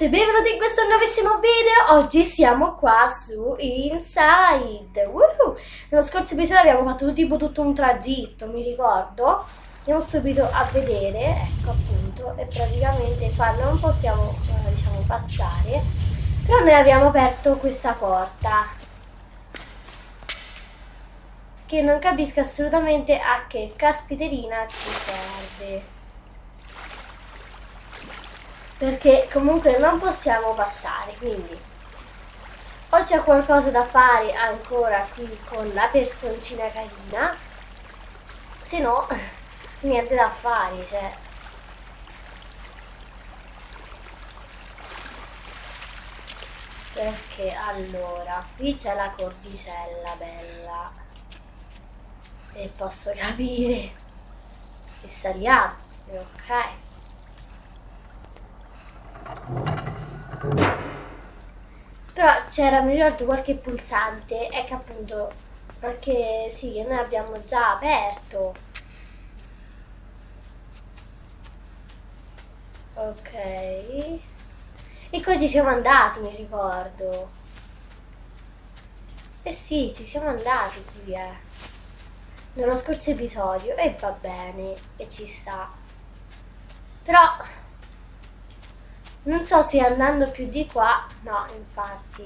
ragazzi, benvenuti in questo nuovissimo video. Oggi siamo qua su Inside. Woohoo! Nello scorso episodio abbiamo fatto tipo tutto un tragitto, mi ricordo. Andiamo subito a vedere, ecco appunto, e praticamente qua non possiamo, eh, diciamo, passare. Però noi abbiamo aperto questa porta. Che non capisco assolutamente a che caspiterina ci serve perché comunque non possiamo passare quindi o c'è qualcosa da fare ancora qui con la personcina carina se no niente da fare cioè. Perché allora qui c'è la cordicella bella. E posso capire che saliamo ok però c'era, mi ricordo, qualche pulsante e che appunto, qualche, sì, che noi abbiamo già aperto. Ok. E qua ci siamo andati, mi ricordo. Eh sì, ci siamo andati qui, eh. Nello scorso episodio. E va bene, e ci sta. Però non so se andando più di qua, no, infatti.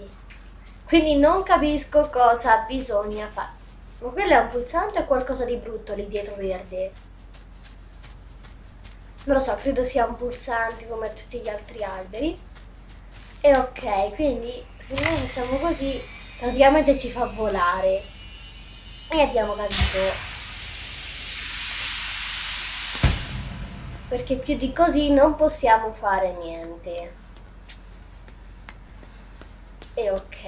Quindi non capisco cosa bisogna fare. Ma quello è un pulsante o qualcosa di brutto lì dietro verde? Non lo so, credo sia un pulsante come tutti gli altri alberi. E ok, quindi se noi facciamo così, praticamente ci fa volare. E abbiamo capito perché più di così non possiamo fare niente. E ok.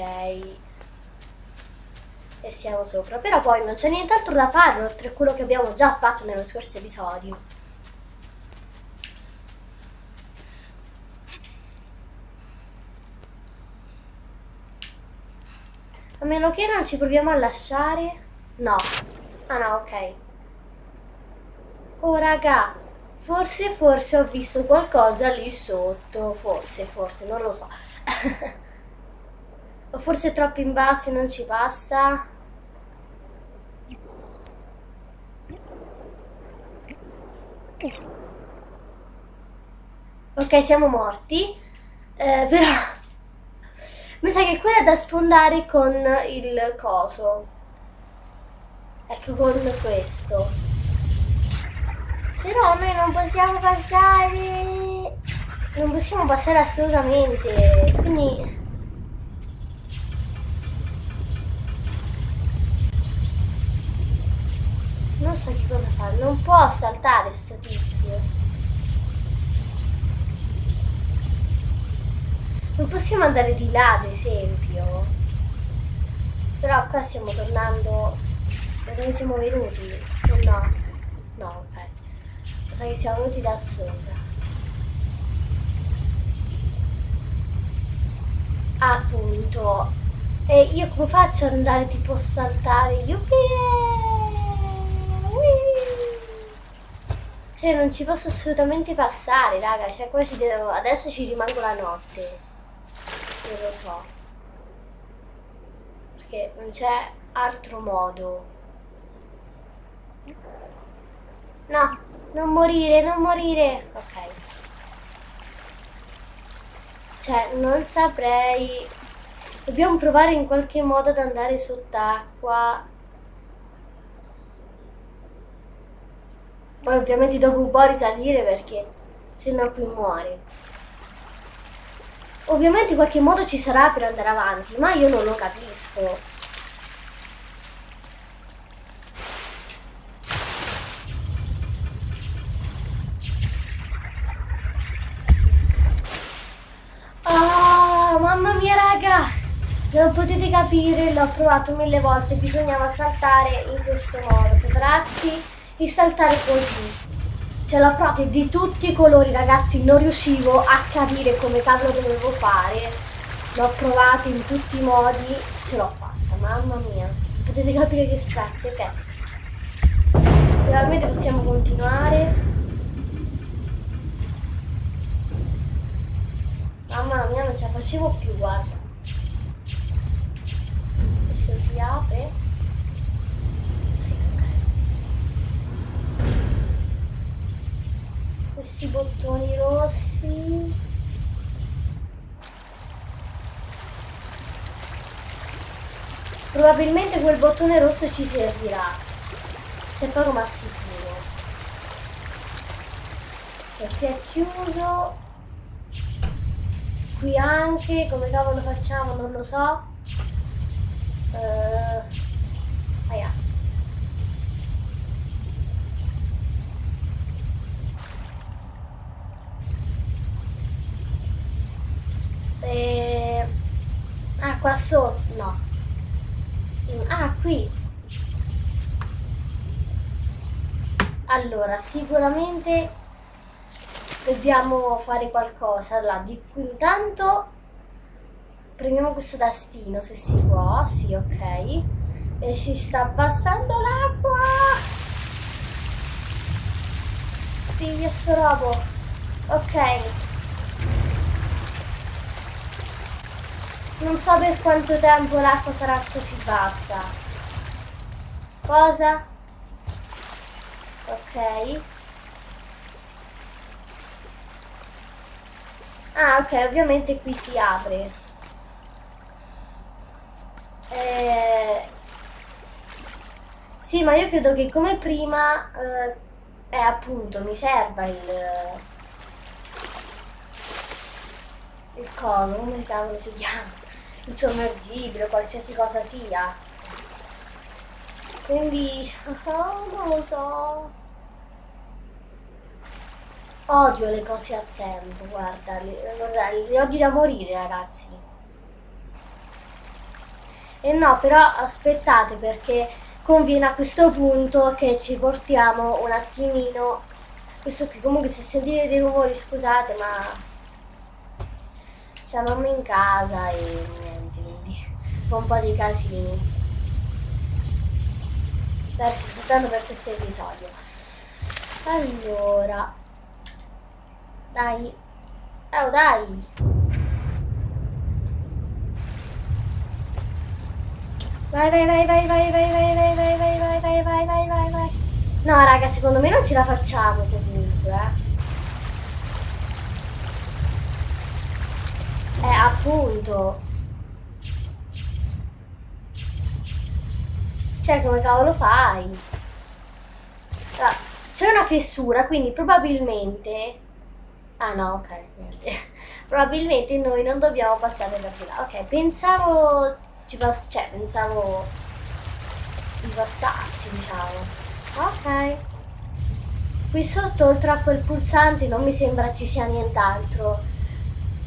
E siamo sopra. Però poi non c'è nient'altro da fare oltre a quello che abbiamo già fatto nello scorso episodio. A meno che non ci proviamo a lasciare. No. Ah no, ok. Oh raga, Forse, forse ho visto qualcosa lì sotto. Forse, forse, non lo so. o forse troppo in basso e non ci passa. Ok, siamo morti. Eh, però... Mi sa che quella è da sfondare con il coso. Ecco, con questo. Però noi non possiamo passare... Non possiamo passare assolutamente. Quindi... Non so che cosa fare. Non può saltare sto tizio. Non possiamo andare di là, ad esempio. Però qua stiamo tornando da dove siamo venuti. O no? Sa che siamo venuti da sopra. Appunto. E io come faccio ad andare tipo a saltare? Cioè non ci posso assolutamente passare, raga. Cioè qua ci devo... Adesso ci rimango la notte. Non lo so. Perché non c'è altro modo. No, non morire, non morire. Ok. Cioè, non saprei. Dobbiamo provare in qualche modo ad andare sott'acqua. Poi ovviamente dopo un po' risalire perché se no qui muore. Ovviamente qualche modo ci sarà per andare avanti, ma io non lo capisco. Non potete capire, l'ho provato mille volte, bisognava saltare in questo modo, prepararsi e saltare così. Ce l'ho provato di tutti i colori ragazzi, non riuscivo a capire come cavolo dovevo fare. L'ho provato in tutti i modi, ce l'ho fatta, mamma mia. Potete capire che strazio, ok. Finalmente possiamo continuare. Mamma facevo più, guarda. Adesso si apre. Sì, ok. Questi bottoni rossi. Probabilmente quel bottone rosso ci servirà. Se poco ma sicuro. Perché è chiuso. Qui anche, come cavolo facciamo, non lo so. Uh, aia. Eh, ah, qua sotto, no. Ah, qui. Allora, sicuramente dobbiamo fare qualcosa. Allora, di intanto premiamo questo tastino se si può. Sì, ok. E si sta abbassando l'acqua. Spiglia sto robo. Ok. Non so per quanto tempo l'acqua sarà così bassa. Cosa? Ok. Ah, ok, ovviamente qui si apre. Eh... Sì, ma io credo che come prima... Eh, eh appunto, mi serva il... Il cono, come cavolo si chiama? il sommergibile, qualsiasi cosa sia. Quindi, oh, non lo so. Odio le cose a tempo, guarda, le, guarda, le odio da morire, ragazzi. E no, però aspettate perché conviene a questo punto che ci portiamo un attimino questo qui comunque se sentite dei rumori scusate ma c'è mamma in casa e niente, quindi fa un po' di casini. Spero ci soltanto per questo episodio. Allora, dai, oh dai. Vai, vai, vai, vai, vai, vai, vai, vai, vai, vai, vai, vai, vai, vai, vai, vai. No, raga, secondo me non ce la facciamo comunque, eh. Eh, appunto. Cioè, come cavolo fai? Allora, c'è una fessura, quindi probabilmente... Ah no, ok, niente. probabilmente noi non dobbiamo passare da qui là. Ok, pensavo... Ci pass cioè, pensavo di passarci, diciamo. Ok. Qui sotto, oltre a quel pulsante, non mi sembra ci sia nient'altro.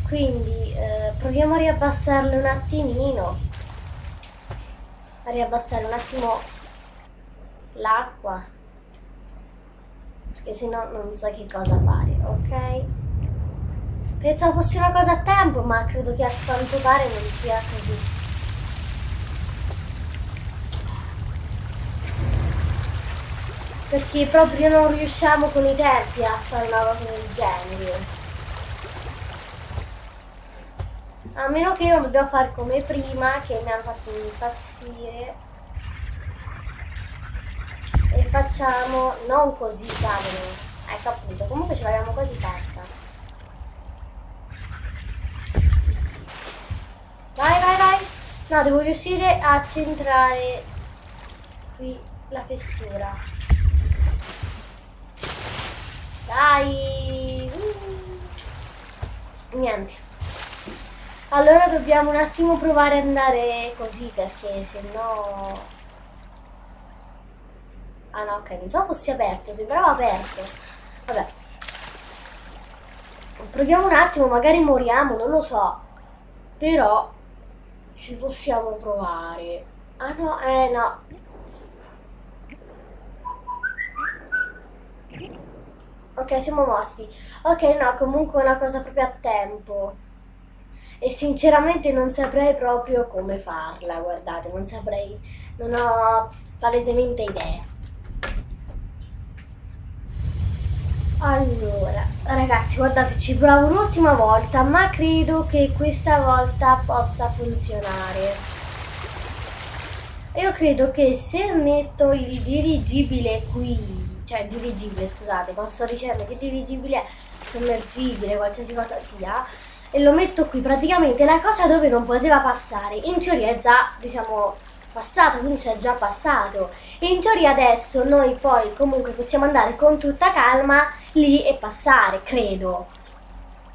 Quindi eh, proviamo a riabbassarle un attimino. A riabbassare un attimo l'acqua. Perché sennò non so che cosa fare, ok? Pensavo fosse una cosa a tempo, ma credo che a quanto pare non sia così. Perché proprio non riusciamo con i tempi a fare una cosa del genere. A meno che non dobbiamo fare come prima, che mi hanno fatto impazzire. E facciamo non così, cavolo. Ecco appunto, comunque ce l'abbiamo quasi fatta. Vai, vai, vai. No, devo riuscire a centrare qui la fessura. Dai! Niente. Allora dobbiamo un attimo provare ad andare così perché se no... Ah no, ok, non so fosse aperto, sembrava aperto. Vabbè. Proviamo un attimo, magari moriamo, non lo so. Però ci possiamo provare. Ah no, eh no. Ok, siamo morti. Ok, no, comunque è una cosa proprio a tempo e sinceramente non saprei proprio come farla, guardate, non saprei, non ho palesemente idea. Allora, ragazzi, guardate, ci provo un'ultima volta, ma credo che questa volta possa funzionare. Io credo che se metto il dirigibile qui, cioè dirigibile, scusate, ma sto dicendo che dirigibile è sommergibile, qualsiasi cosa sia, e lo metto qui, praticamente la cosa dove non poteva passare, in teoria è già, diciamo, passato, quindi c'è già passato. E in teoria adesso noi poi comunque possiamo andare con tutta calma lì e passare, credo.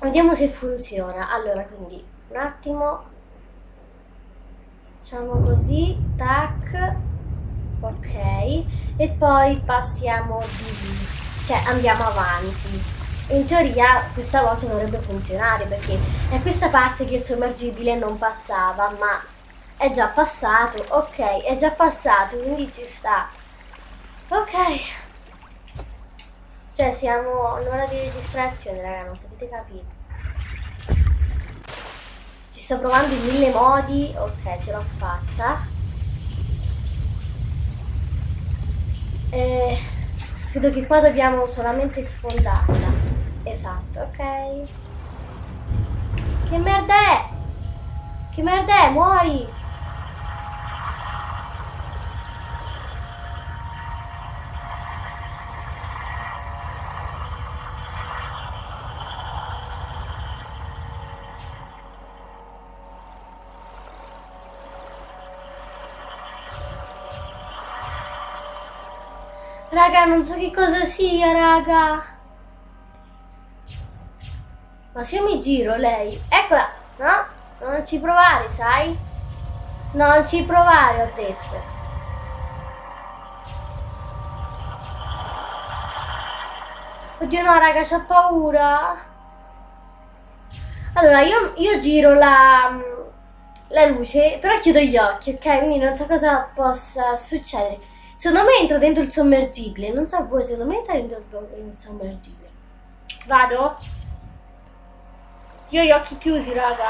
Vediamo se funziona. Allora, quindi un attimo. Facciamo così, tac. Ok. E poi passiamo di lì. Cioè andiamo avanti. In teoria questa volta dovrebbe funzionare perché è questa parte che il sommergibile non passava, ma è già passato, ok, è già passato, quindi ci sta. Ok. Cioè siamo in ora di registrazione, raga, non potete capire. Ci sto provando in mille modi, ok, ce l'ho fatta. E credo che qua dobbiamo solamente sfondarla. Esatto, ok. Che merda è? Che merda è? Muori! Raga, non so che cosa sia, raga. Ma se io mi giro, lei... Eccola! No? Non ci provare, sai? Non ci provare, ho detto. Oddio no, raga, c'ho paura. Allora, io, io giro la, la luce, però chiudo gli occhi, ok? Quindi non so cosa possa succedere. Secondo me entro dentro il sommergibile. Non so voi, secondo me entra dentro il sommergibile. Vado? Io ho gli occhi chiusi, raga.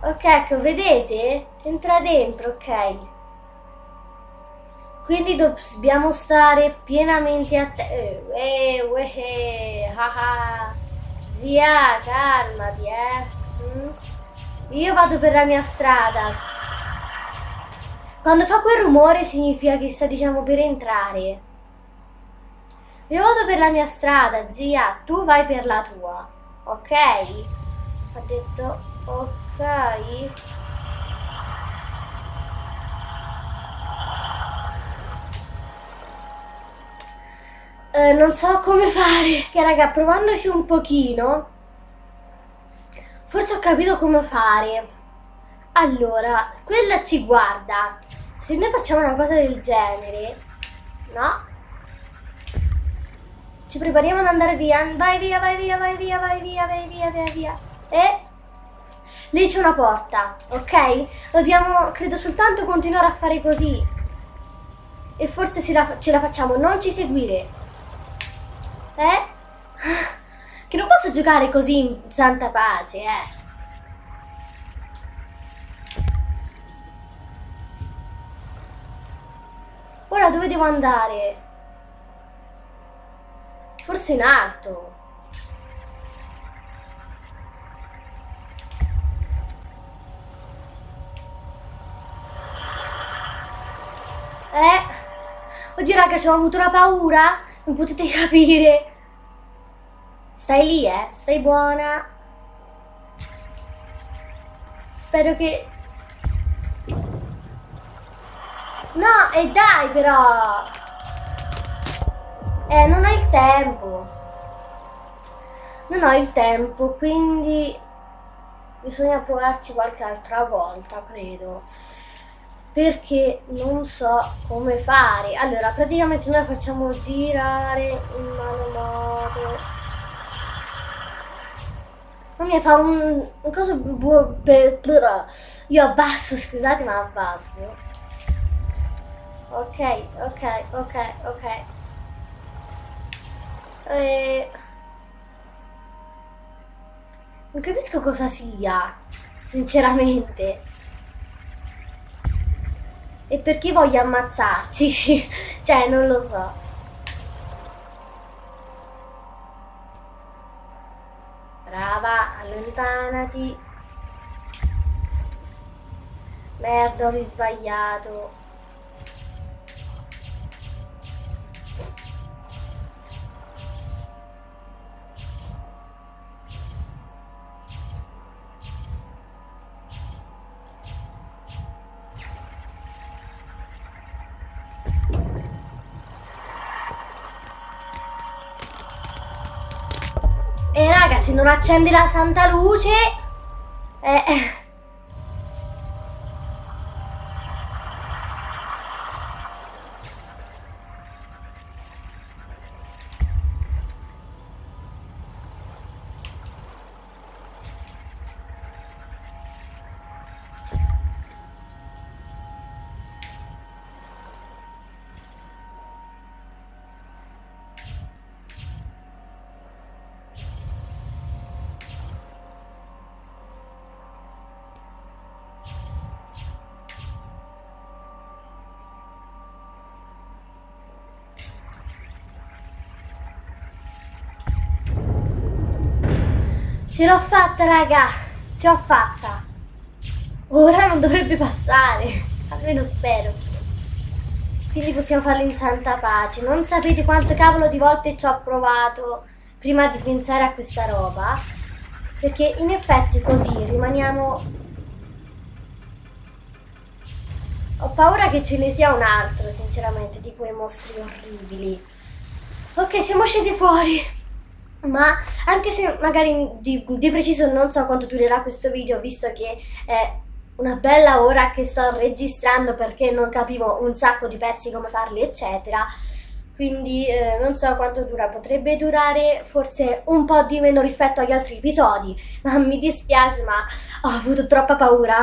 Ok, ecco, vedete? Entra dentro, ok. Quindi dobbiamo stare pienamente attenti. Eh, eh, eh, ah, ah. Zia, calmati, eh. Mm? Io vado per la mia strada. Quando fa quel rumore significa che sta, diciamo, per entrare. Io vado per la mia strada, zia. Tu vai per la tua. Ok? Ha detto ok. Eh, non so come fare. Che raga, provandoci un pochino Forse ho capito come fare. Allora, quella ci guarda. Se noi facciamo una cosa del genere, no? Ci prepariamo ad andare via. Vai via, vai via, vai via, vai via, vai via, vai via. E lì c'è una porta, ok? Dobbiamo, credo, soltanto continuare a fare così. E forse la, ce la facciamo. Non ci seguire. Eh? Che non posso giocare così in santa pace, eh. Ora dove devo andare? Forse in alto. Eh? Oddio raga, ci ho avuto una paura? Non potete capire. Stai lì, eh? Stai buona. Spero che... No, e dai però! Eh, non ho il tempo. Non ho il tempo, quindi bisogna provarci qualche altra volta, credo. Perché non so come fare. Allora, praticamente noi facciamo girare in mano modo Mia, fa un, un coso... Io abbasso, scusate, ma abbasso. Ok, ok, ok, ok. E... Non capisco cosa sia, sinceramente. e perché voglio ammazzarci, cioè non lo so. Allontanati. Merda, ho risbagliato. Se non accendi la santa luce... Eh... Ce l'ho fatta, raga! Ce l'ho fatta! Ora non dovrebbe passare, almeno spero. Quindi possiamo farlo in santa pace. Non sapete quante cavolo di volte ci ho provato prima di pensare a questa roba. Perché in effetti così rimaniamo... Ho paura che ce ne sia un altro, sinceramente, di quei mostri orribili. Ok, siamo usciti fuori ma anche se magari di, di, preciso non so quanto durerà questo video visto che è una bella ora che sto registrando perché non capivo un sacco di pezzi come farli eccetera. Quindi eh, non so quanto dura potrebbe durare forse un po' di meno rispetto agli altri episodi ma mi dispiace ma ho avuto troppa paura.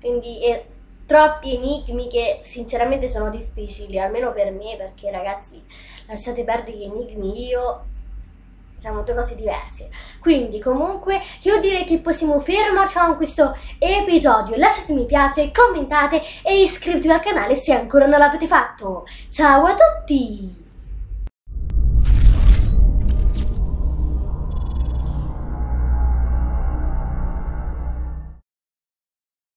Quindi eh, troppi enigmi che sinceramente sono difficili almeno per me perché ragazzi lasciate perdere gli enigmi. Io siamo due cose diverse. Quindi comunque io direi che possiamo fermarci con questo episodio. Lasciate mi piace, commentate e iscrivetevi al canale se ancora non l'avete fatto. Ciao a tutti!